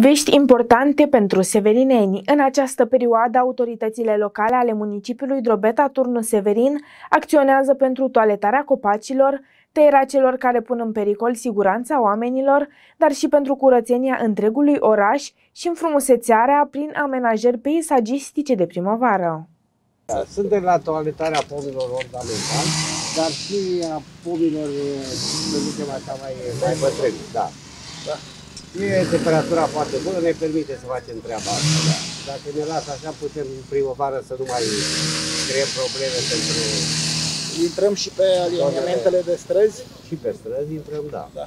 Vești importante pentru severineni. În această perioadă, autoritățile locale ale municipiului Drobeta Turnu Severin acționează pentru toaletarea copacilor, tăierea celor care pun în pericol siguranța oamenilor, dar și pentru curățenia întregului oraș și înfrumusețarea prin amenajări peisagistice de primăvară. Da, suntem la toaletarea pomilor ornamental, dar și a pomilor, să zicem așa, mai, mai bătrâni. Da. da. E temperatura foarte bună, ne permite să facem treaba asta. Da. Dacă ne lasă așa, putem în primăvară să nu mai creăm probleme pentru... Intrăm și pe alimentele de străzi? Și pe străzi intrăm, da. da.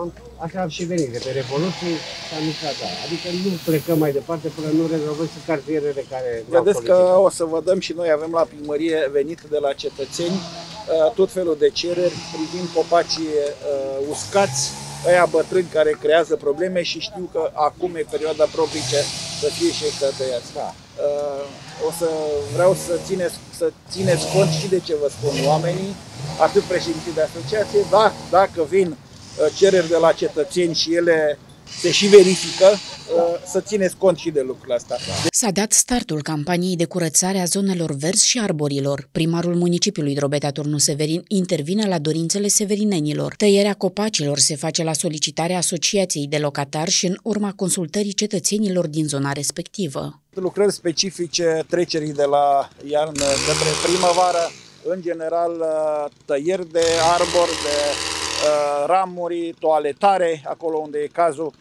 Am, așa am și venit, de pe Revoluție și am intrat, da. Adică nu plecăm mai departe până nu rezolvăm și cartierele care... Vedeți că o să vă dăm și noi, avem la primărie venit de la cetățeni uh, tot felul de cereri privind copacii uh, uscați, ăia bătrâni care creează probleme și știu că acum e perioada propice să fie și ăștia tăiați. Da. Uh, o să vreau să țineți, să țineți cont și de ce vă spun oamenii, atât președinții de asociație, da, dacă vin uh, cereri de la cetățeni și ele se și verifică, uh, să țineți cont și de lucrul ăsta. S-a dat startul campaniei de curățare a zonelor verzi și arborilor. Primarul municipiului Drobeta Turnu Severin intervine la dorințele severinenilor. Tăierea copacilor se face la solicitarea Asociației de Locatarși și în urma consultării cetățenilor din zona respectivă. Lucrări specifice trecerii de la iarnă către primăvară, în general uh, tăieri de arbori, de uh, ramuri, toaletare, acolo unde e cazul,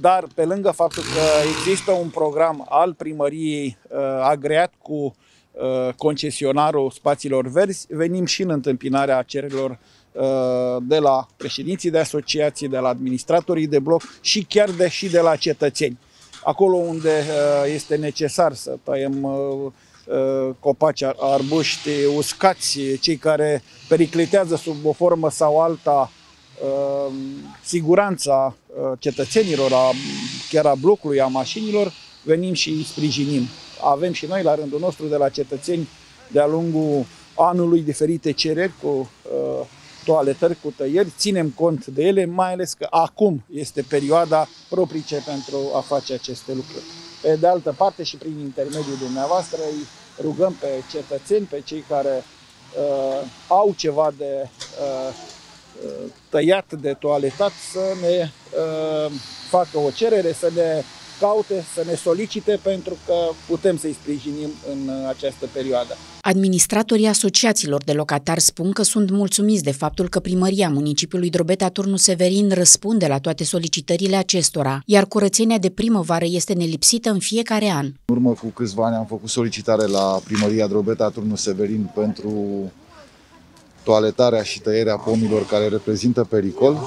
dar pe lângă faptul că există un program al primăriei uh, agreat cu uh, concesionarul spațiilor verzi, venim și în întâmpinarea cererilor uh, de la președinții de asociații, de la administratorii de bloc și chiar de și de la cetățeni. Acolo unde uh, este necesar să tăiem uh, copaci, arbuști uscați, cei care periclitează sub o formă sau alta siguranța cetățenilor, a, chiar a blocului, a mașinilor, venim și îi sprijinim. Avem și noi, la rândul nostru, de la cetățeni, de-a lungul anului, diferite cereri cu uh, toaletări, cu tăieri, ținem cont de ele, mai ales că acum este perioada propice pentru a face aceste lucruri. Pe de altă parte și prin intermediul dumneavoastră îi rugăm pe cetățeni, pe cei care uh, au ceva de uh, tăiat, de toaletat, să ne uh, facă o cerere, să ne caute, să ne solicite pentru că putem să-i sprijinim în această perioadă. Administratorii asociațiilor de locatari spun că sunt mulțumiți de faptul că primăria municipiului Drobeta Turnu Severin răspunde la toate solicitările acestora, iar curățenia de primăvară este nelipsită în fiecare an. În urmă cu câțiva ani am făcut solicitare la primăria Drobeta Turnu Severin pentru toaletarea și tăierea pomilor care reprezintă pericol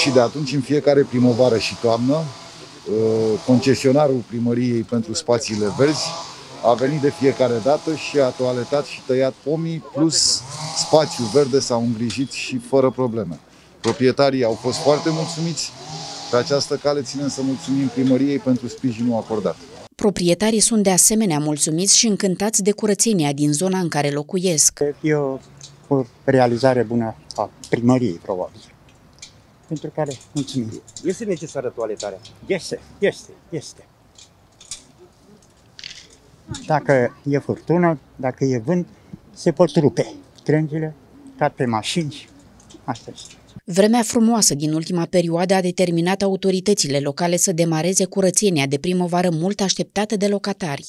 și de atunci în fiecare primăvară și toamnă uh, concesionarul primăriei pentru spațiile verzi a venit de fiecare dată și a toaletat și tăiat pomii plus spațiu verde s-au îngrijit și fără probleme. Proprietarii au fost foarte mulțumiți. Pe această cale ținem să mulțumim primăriei pentru sprijinul acordat. Proprietarii sunt de asemenea mulțumiți și încântați de curățenia din zona în care locuiesc. Eu o realizare bună a primăriei, probabil. Pentru care mulțumim. Este necesară toaletarea? Este, este, este. Dacă e furtună, dacă e vânt, se pot rupe trângile, cad pe mașini. Asta este. Vremea frumoasă din ultima perioadă a determinat autoritățile locale să demareze curățenia de primăvară mult așteptată de locatari.